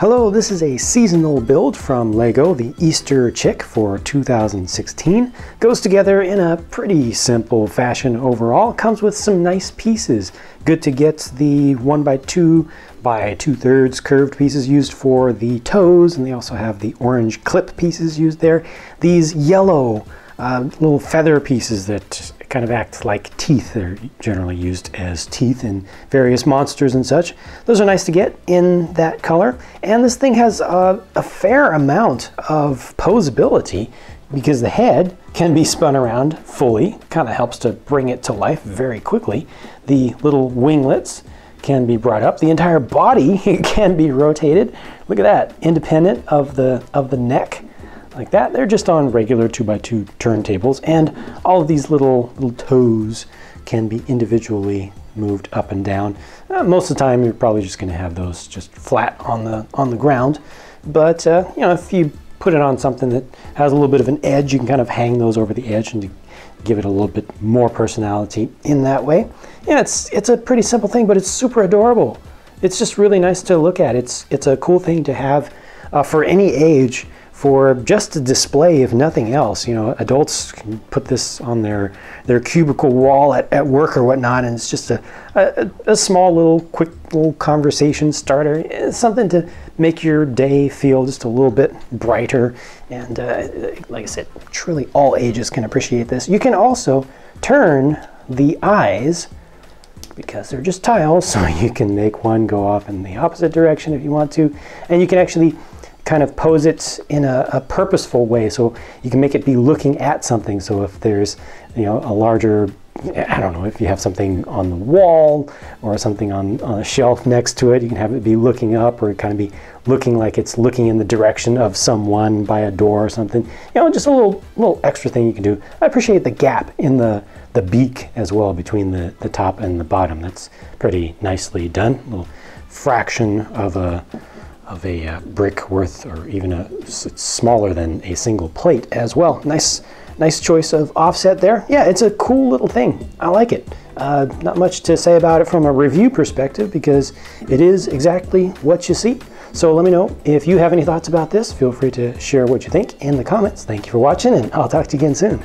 Hello, this is a seasonal build from LEGO, the Easter Chick for 2016. Goes together in a pretty simple fashion overall. Comes with some nice pieces. Good to get the 1 by 2 by 2 thirds curved pieces used for the toes, and they also have the orange clip pieces used there. These yellow uh, little feather pieces that kind of act like teeth. They're generally used as teeth in various monsters and such. Those are nice to get in that color. And this thing has a, a fair amount of posability because the head can be spun around fully, kind of helps to bring it to life very quickly. The little winglets can be brought up. The entire body can be rotated. Look at that, independent of the, of the neck like that. They're just on regular 2x2 turntables, and all of these little, little toes can be individually moved up and down. Uh, most of the time, you're probably just going to have those just flat on the on the ground. But uh, you know, if you put it on something that has a little bit of an edge, you can kind of hang those over the edge and give it a little bit more personality in that way. Yeah, it's it's a pretty simple thing, but it's super adorable. It's just really nice to look at. It's it's a cool thing to have uh, for any age for just a display, if nothing else. You know, adults can put this on their their cubicle wall at, at work or whatnot, and it's just a, a, a small little quick little conversation starter. It's something to make your day feel just a little bit brighter. And uh, like I said, truly all ages can appreciate this. You can also turn the eyes because they're just tiles, so you can make one go off in the opposite direction if you want to, and you can actually kind of pose it in a, a, purposeful way. So you can make it be looking at something. So if there's you know a larger I don't know if you have something on the wall or something on, on a shelf next to it you can have it be looking up or kind of be looking like it's looking in the direction of someone by a door or something. You know just a little little extra thing you can do. I appreciate the gap in the the beak as well between the the top and the bottom. That's pretty nicely done. A little fraction of a of a uh, brick worth, or even a smaller than a single plate as well. Nice, nice choice of offset there. Yeah, it's a cool little thing. I like it. Uh, not much to say about it from a review perspective because it is exactly what you see. So let me know if you have any thoughts about this. Feel free to share what you think in the comments. Thank you for watching and I'll talk to you again soon.